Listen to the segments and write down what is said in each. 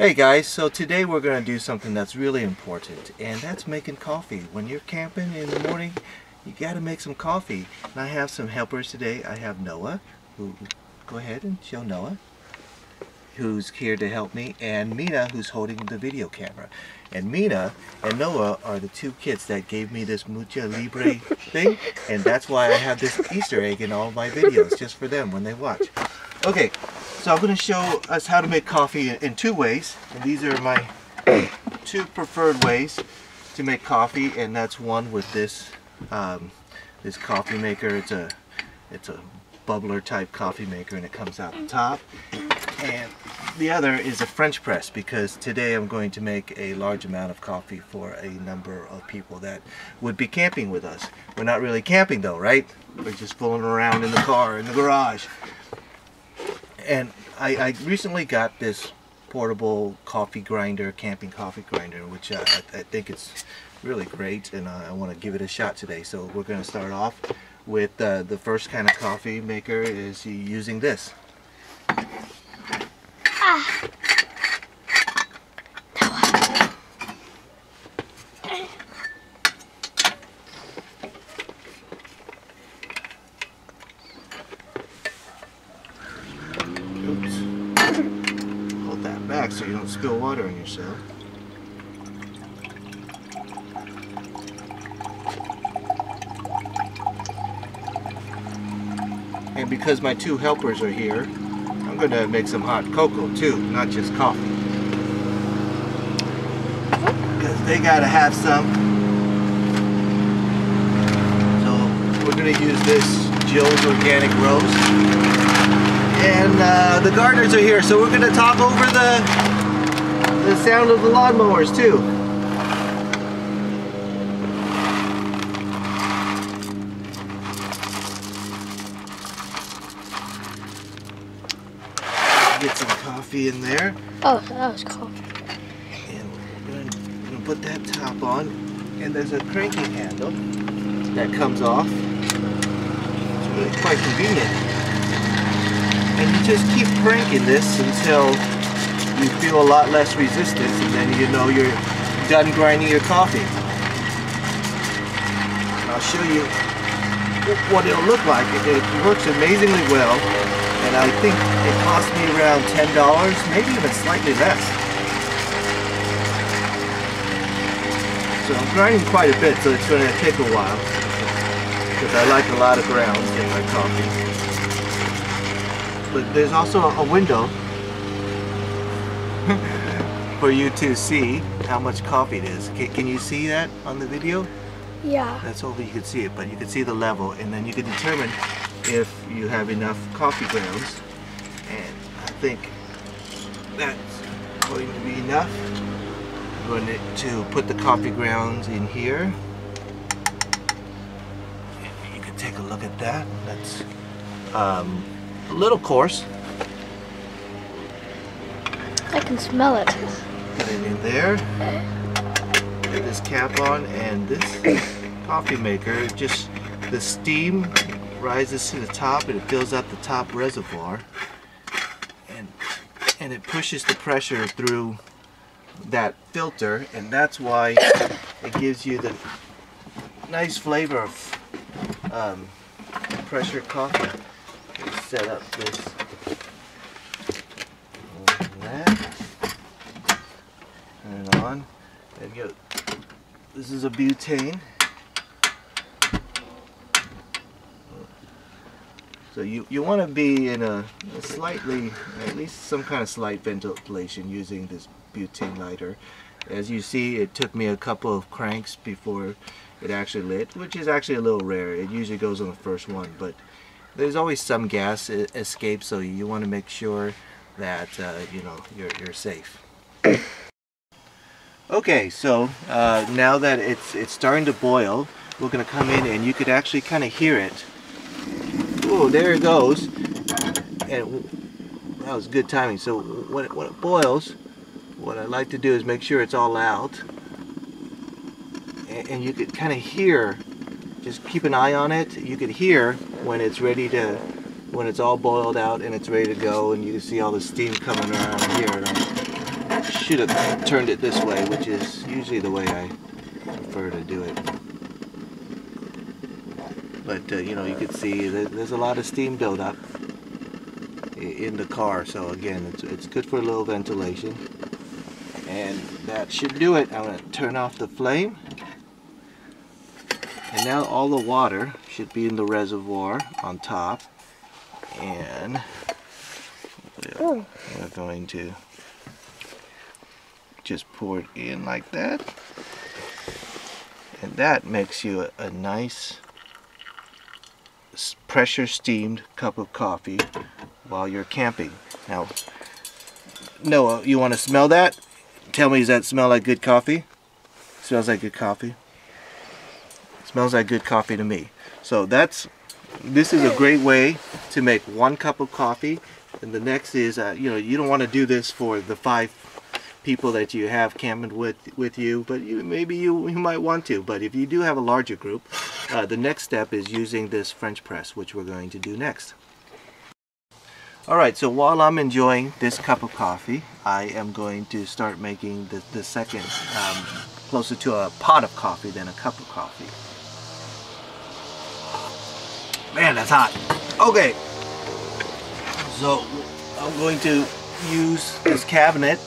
Hey guys, so today we're going to do something that's really important and that's making coffee. When you're camping in the morning, you got to make some coffee. And I have some helpers today. I have Noah, who, go ahead and show Noah, who's here to help me, and Mina, who's holding the video camera. And Mina and Noah are the two kids that gave me this Mucha Libre thing, and that's why I have this Easter egg in all my videos, just for them when they watch. Okay, so I'm going to show us how to make coffee in, two ways, and these are my two preferred ways to make coffee, and that's one with this um, this coffee maker. It's a it's a bubbler type coffee maker, and it comes out the top. And the other is a French press because today I'm going to make a large amount of coffee for a number of people that would be camping with us. We're not really camping though, right? We're just fooling around in the car, in the garage and I, I, recently got this portable coffee grinder, camping coffee grinder, which I, I think it's really great, and I, I want to give it a shot today. So we're going to start off with uh, the first kind of coffee maker is using this. Ah. back so you don't spill water on yourself. And because my two helpers are here, I'm going to make some hot cocoa too, not just coffee. Because they got to have some. So we're going to use this Jill's Organic Roast and uh, the gardeners are here, so we're going to talk over the the sound of the lawnmowers too. Get some coffee in there. Oh, that was coffee. And we're going to put that top on, and there's a cranking handle that comes off. It's really quite convenient and you just keep cranking this until you feel a lot less resistance and then you know you're done grinding your coffee. I'll show you what it'll look like. It, works amazingly well and I think it cost me around $10, maybe even slightly less. So I'm grinding quite a bit so it's going to take a while because I like a lot of grounds in my coffee but there's also a window for you to see how much coffee it is. Can, can you see that on the video? Yeah. That's hopefully you can see it, but you can see the level and then you can determine if you have enough coffee grounds. And I think that's going to be enough. I'm going to put the coffee grounds in here. And you can take a look at that. That's um, a little coarse. I can smell it. Put it in there. Get this cap on and this coffee maker, just the steam rises to the top and it fills up the top reservoir and and it pushes the pressure through that filter and that's why it gives you the nice flavor of um, pressure coffee set up this that. Turn it on. You go. This is a butane. So you, you want to be in a, a, slightly, at least some kind of slight ventilation using this butane lighter. As you see, it took me a couple of cranks before it actually lit, which is actually a little rare. It usually goes on the first one, but there's always some gas escape so you want to make sure that uh, you know you're, you're safe okay so uh, now that it's it's starting to boil we're gonna come in and you could actually kind of hear it oh there it goes and that was good timing so when it, when it boils what I like to do is make sure it's all out and, and you could kind of hear just keep an eye on it. You could hear when it's ready to, when it's all boiled out and it's ready to go and you can see all the steam coming around here. Should have turned it this way, which is usually the way I prefer to do it. But uh, you know, you can see that there's a lot of steam buildup in the car. So again, it's, it's good for a little ventilation. And that should do it. I'm going to turn off the flame. And now all the water should be in the reservoir on top. And we're going to just pour it in like that. And that makes you a, a nice pressure steamed cup of coffee while you're camping. Now, Noah, you want to smell that? Tell me, does that smell like good coffee? Smells like good coffee? Smells like good coffee to me. So that's, this is a great way to make one cup of coffee. And the next is, uh, you know, you don't want to do this for the five people that you have camping with with you, but you, maybe you, you might want to. But if you do have a larger group, uh, the next step is using this French press, which we're going to do next. Alright, so while I'm enjoying this cup of coffee, I am going to start making the, the second, um, closer to a pot of coffee than a cup of coffee. Man, that's hot. Okay, so I'm going to use this cabinet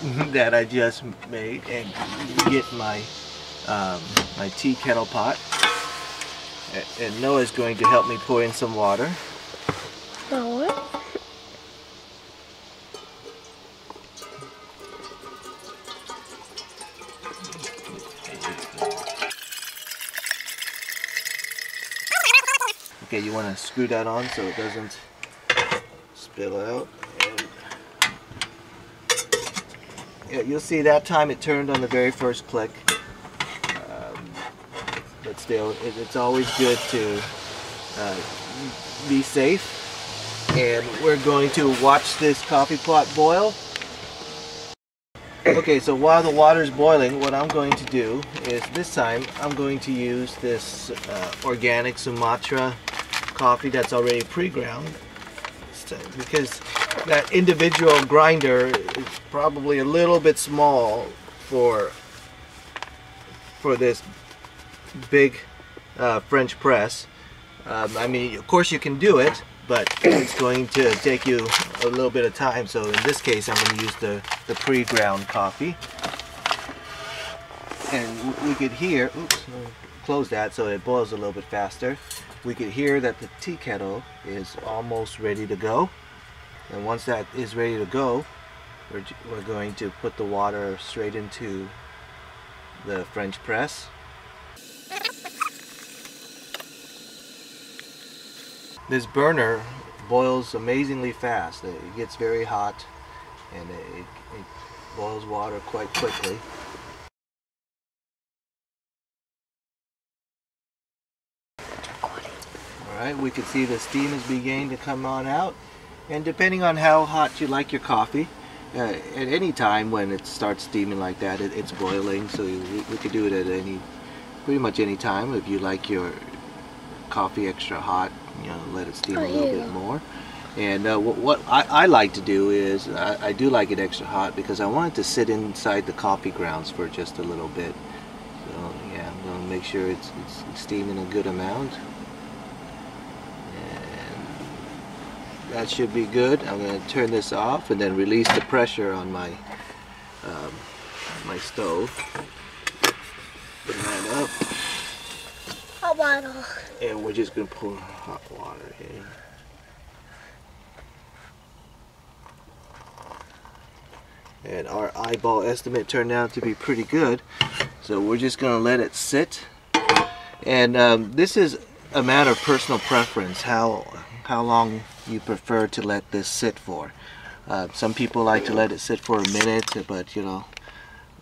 that I just made and get my um, my tea kettle pot. And Noah's going to help me pour in some water. no what? Okay, you want to screw that on so it doesn't spill out. And yeah, you'll see that time it turned on the very first click. Um, but still, it, it's always good to uh, be safe. And we're going to watch this coffee pot boil. Okay, so while the water's boiling, what I'm going to do is this time I'm going to use this uh, organic Sumatra coffee that's already pre-ground this because that individual grinder is probably a little bit small for for this big uh, French press. Um, I mean, of course you can do it, but it's going to take you a little bit of time. So in this case, I'm going to use the, the pre-ground coffee. And we could hear, oops, close that so it boils a little bit faster. We could hear that the tea kettle is almost ready to go. And once that is ready to go, we're, we're going to put the water straight into the French press. This burner boils amazingly fast. It gets very hot and it, it boils water quite quickly. Alright, we can see the steam is beginning to come on out. And depending on how hot you like your coffee, uh, at any time when it starts steaming like that, it, it's boiling. So we, we could do it at any, pretty much any time. If you like your coffee extra hot, you know, let it steam Oh, a little bit more. And uh, what, what I, I like to do is, I, I do like it extra hot because I want it to sit inside the coffee grounds for just a little bit. So yeah, I'm going to make sure it's, it's steaming a good amount. That should be good. I'm going to turn this off and then release the pressure on my um, my stove. Put that up. Hot bottle. And we're just going to pour hot water in. And our eyeball estimate turned out to be pretty good. So we're just going to let it sit. And um, this is a matter of personal preference, how, how long you prefer to let this sit for. Uh, some people like to let it sit for a minute, but you know,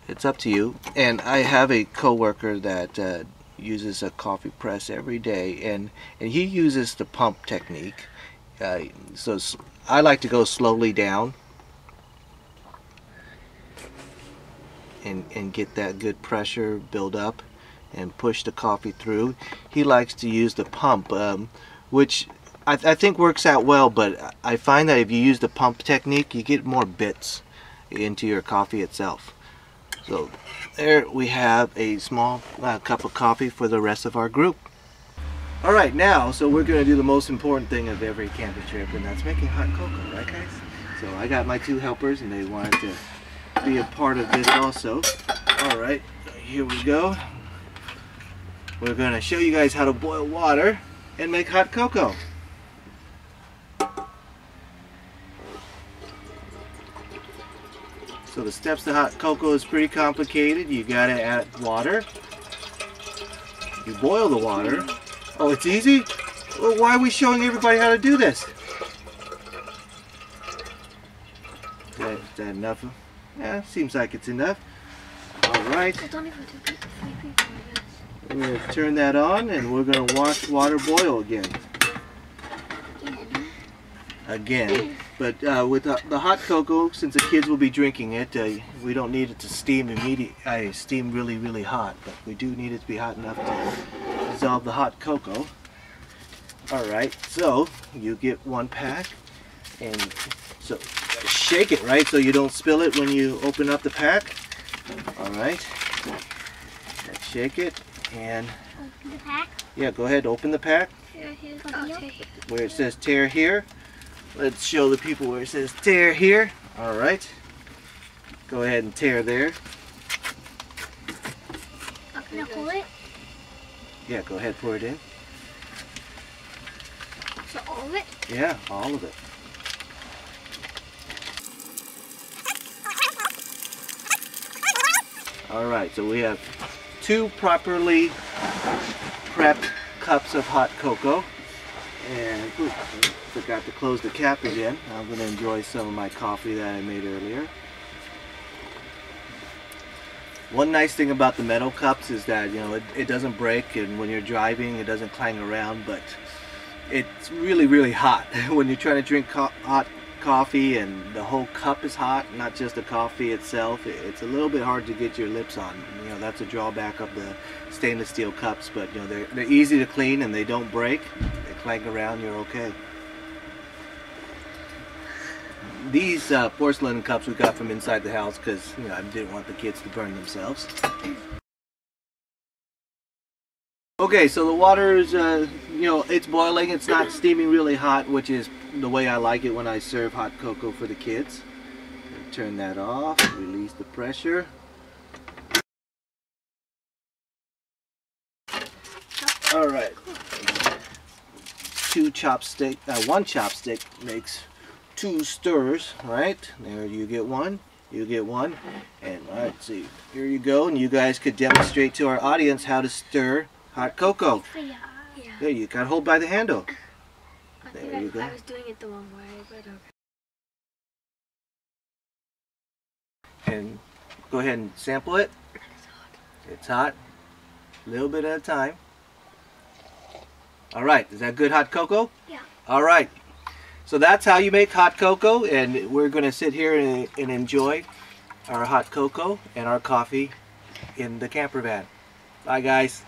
it's up to you. And I have a coworker that uh, uses a coffee press every day, and and he uses the pump technique. Uh, so I like to go slowly down and and get that good pressure build up and push the coffee through. He likes to use the pump, um, which I, I think works out well. But I find that if you use the pump technique, you get more bits, into your coffee itself. So there we have a small uh, cup of coffee for the rest of our group. All right, now, so we're gonna do the most important thing of every camping trip, and that's making hot cocoa, right guys? So I got my two helpers and they wanted to be a part of this also. All right, here we go. We're gonna show you guys how to boil water and make hot cocoa. So the steps to hot cocoa is pretty complicated. You gotta add water. You boil the water. Oh, it's easy? Well, why are we showing everybody how to do this? Is that, is that enough? Yeah, seems like it's enough. All right. It's only for two people, people, I. We're going to turn that on and we're going to watch water boil again. Again. But uh, with the, the hot cocoa, since the kids will be drinking it, uh, we don't need it to steam immediate. I steam really, really hot, but we do need it to be hot enough to dissolve the hot cocoa. All right, so you get one pack, and so shake it right so you don't spill it when you open up the pack. All right, shake it, and Open the pack. yeah, go ahead, open the pack the where it says tear here. Let's show the people where it says tear here. All right. Go ahead and tear there. Now pull it. Yeah, go ahead, pour it in. So all of it. Yeah, all of it. All right, so we have two properly prepped cups of hot cocoa. And forgot to close the cap again. I'm going to enjoy some of my coffee that I made earlier. One nice thing about the metal cups is that you know it, it doesn't break and when you're driving it doesn't clang around but it's really really hot when you're trying to drink co hot coffee and the whole cup is hot not just the coffee itself it- it's a little bit hard to get your lips on you know that's a drawback of the stainless steel cups but you know they're, they're easy to clean and they don't break they around you're okay these uh, porcelain cups we got from inside the house because you know I didn't want the kids to burn themselves Okay, so the water is, uh, you know, it's boiling. It's not steaming really hot, which is the way I like it when I serve hot cocoa for the kids. Turn that off, release the pressure. All right. Two chopstick, uh, one chopstick makes two stirs, right? There you get one, you get one. And all right, see, here you go. And you guys could demonstrate to our audience how to stir hot cocoa. Yeah. There, you got hold by the handle. I There think you I, go. I was doing it the wrong way, but okay. And go ahead and sample it. It's hot. A little bit at a time. All right, is that good hot cocoa? Yeah. All right. So that's how you make hot cocoa, and we're going to sit here and, and enjoy our hot cocoa and our coffee in the camper van. Bye, guys.